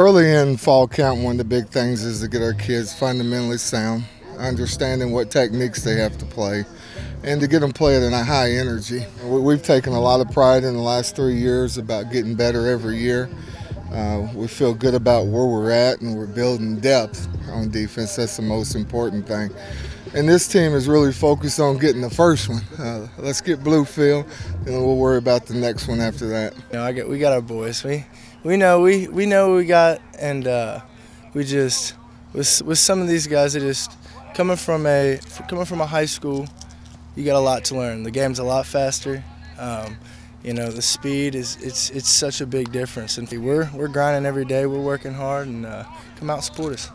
Early in fall camp, one of the big things is to get our kids fundamentally sound, understanding what techniques they have to play, and to get them playing in a high energy. We've taken a lot of pride in the last three years about getting better every year. Uh, we feel good about where we're at, and we're building depth on defense. That's the most important thing. And this team is really focused on getting the first one. Uh, let's get blue, Bluefield, and we'll worry about the next one after that. You know, I get, we got our boys. We we know we we know we got, and uh, we just with with some of these guys, they just coming from a coming from a high school, you got a lot to learn. The game's a lot faster. Um, you know, the speed is it's it's such a big difference, and we're we're grinding every day. We're working hard, and uh, come out and support us.